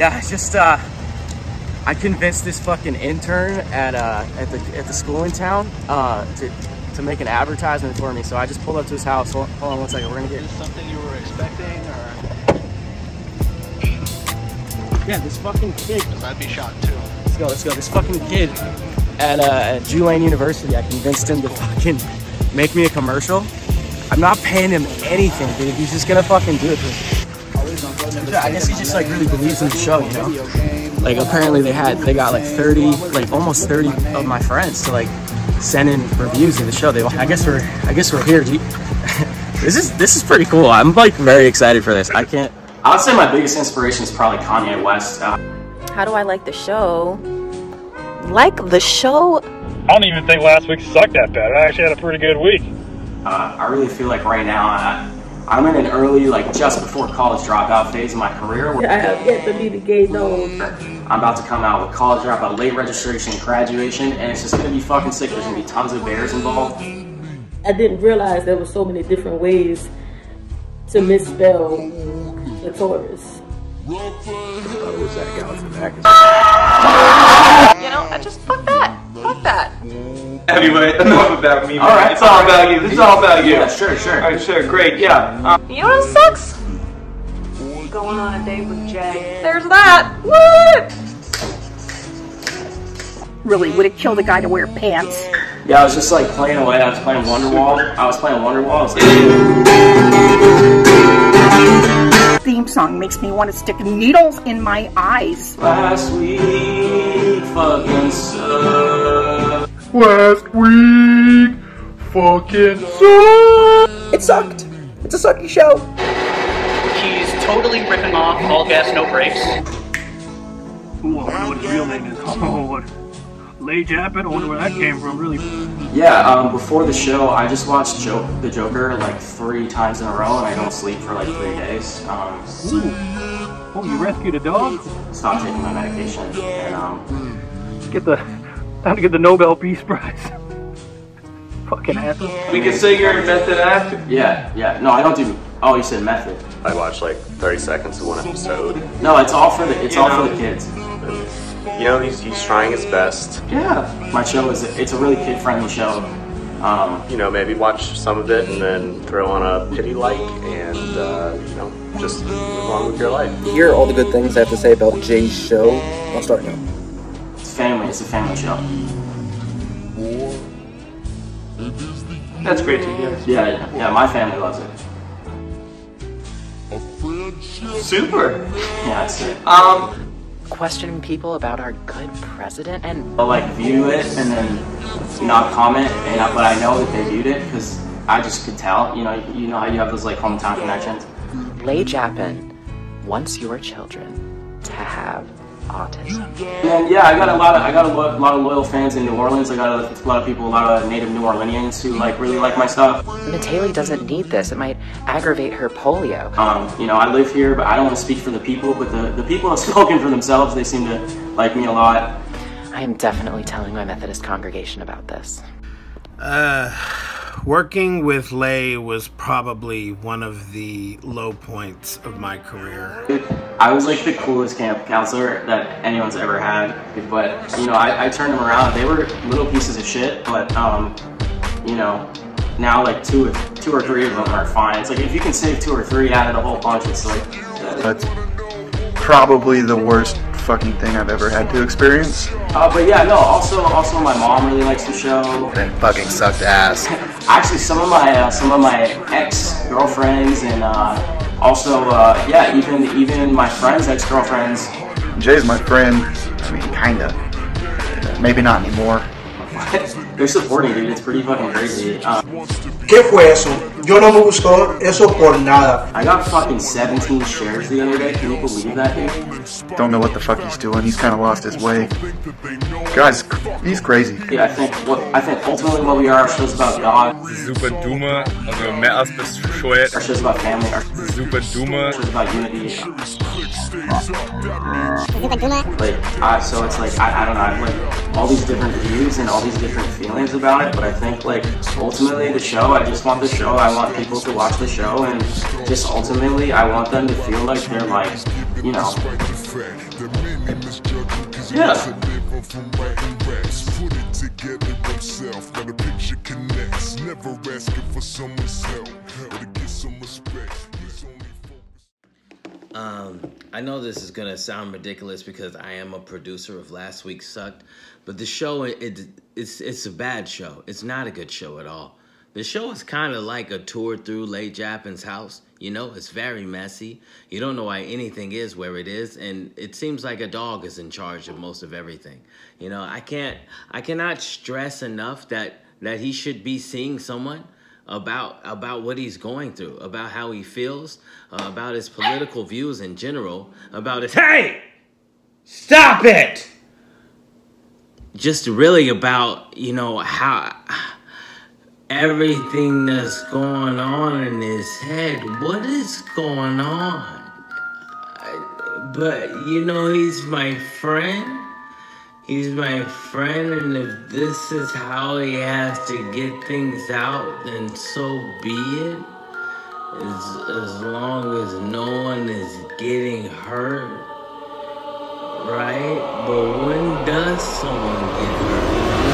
Yeah, just uh, I convinced this fucking intern at uh at the at the school in town uh to to make an advertisement for me. So I just pulled up to his house. Hold, hold on one second. We're gonna get Is this something you were expecting, or yeah this fucking kid. I'd be shocked too. Let's go. Let's go. This fucking kid at uh at Tulane University. I convinced him to fucking make me a commercial. I'm not paying him anything, dude. He's just gonna fucking do it. Yeah, I guess he just like really believes in the show, you know. Like apparently they had they got like 30, like almost 30 of my friends to like send in reviews of the show. They, I guess we're, I guess we're here. Do you- this is this is pretty cool. I'm like very excited for this. I can't. I would say my biggest inspiration is probably Kanye West. Uh, How do I like the show? Like the show? I don't even think last week sucked that bad. I actually had a pretty good week. uh, I really feel like right now I, I'm in an early, like just before college dropout phase of my career. Where I have yet to be the gay dog. I'm about to come out with college dropout, late registration, graduation, and it's just gonna be fucking sick. There's gonna be tons of bears involved. I didn't realize there were so many different ways to misspell the Taurus. You know, I just fuck that. Fuck that. Anyway, enough about me. All right, it's all about you. This is all about you. Yeah, sure, sure. All right, sure, great, yeah. Um, You know what sucks? Going on a date with Jay. There's that. What? Really, would it kill the guy to wear pants? Yeah, I was just like playing away. I was playing Wonderwall. I was playing Wonderwall. I was like, Theme song makes me want to stick needles in my eyes. last week, fucking sucked. Last week, fucking sucked. It sucked. It's a sucky show. He's totally ripping off all gas, no brakes. Ooh, I wonder what his real name is. Oh, what? Lay Jappin? I wonder where that came from, really. Yeah, um, before the show, I just watched jo- The Joker like three times in a row, and I don't sleep for like three days. Um, Oh, you rescued a dog? Stop taking my medication, and um, Get the. Time to get the Nobel Peace Prize. Fucking asshole. we can say you're a method actor. yeah, yeah. No, I don't do. Oh, you said method. I watched like 30 seconds of one episode. No, it's all for the. It's You all know. for the kids. You know, he's, he's trying his best. Yeah, my show is. It's a really kid-friendly show. Um, You know, maybe watch some of it and then throw on a pity like and, uh, you know, just move on with your life. Hear all the good things I have to say about Jay's show. I'll start now. It's family. It's a family show. That's great to hear. Yeah, yeah, yeah. My family loves it. Super. Yeah, it's it. Um, Questioning people about our good president and I'll like view it and then not comment, and I, but I know that they viewed it because I just could tell. You know, you know how you have those like hometown connections. Lay Jappin wants your children to have autism. And yeah, I got a lot of I got a lo- lot of loyal fans in New Orleans. I got a, lot of people, a lot of native New Orleanians who like really like my stuff. Natalie doesn't need this. It might aggravate her polio. Um, you know, I live here, but I don't want to speak for the people. But the, the people have spoken for themselves. They seem to like me a lot. I am definitely telling my Methodist congregation about this. Uh, working with Lay was probably one of the low points of my career. I was like the coolest camp counselor that anyone's ever had. But you know, I, I turned them around. They were little pieces of shit, but um, you know, now like two or two or three of them are fine. It's like if you can save two or three out of the whole bunch, it's like That's probably the worst fucking thing I've ever had to experience. Uh, but yeah, no. Also, also, my mom really likes the show. And fucking sucked ass. Actually, some of my uh, some of my ex girlfriends and uh, also uh, yeah, even even my friends' ex girlfriends. Jay's my friend. I mean, kinda. Maybe not anymore. They're supporting, dude. It's pretty fucking crazy. Um, ¿Qué fue eso? Yo no me gustó eso por nada. I got fucking 17 shares the other day. Can you believe that, dude? Don't know what the fuck he's doing. He's kind of lost his way. Guys, he's crazy. Yeah, I think what I think ultimately what we are, our show's about God. Super dumme, also mehr als bescheuert. Our show's about family. Our Super dumme. show's about unity. Like, I, so it's like I, I don't know. I have like all these different views and all these different feelings about it. But I think like ultimately the show. I just want the show. I want people to watch the show, and just ultimately I want them to feel like they're like you know. Yeah. Um, I know this is gonna sound ridiculous because I am a producer of Last Week Sucked, but the show it, it's it's a bad show. It's not a good show at all. The show is kind of like a tour through Lay Jappin's house. You know, it's very messy. You don't know why anything is where it is, and it seems like a dog is in charge of most of everything. You know, I can't, I cannot stress enough that that he should be seeing someone about about what he's going through, about how he feels, uh, about his political views in general, about his hey, stop it. Just really about you know how everything that's going on in his head. What is going on? But you know, he's my friend. He's my friend, and if this is how he has to get things out, then so be it. As, as long as no one is getting hurt, right? But when does someone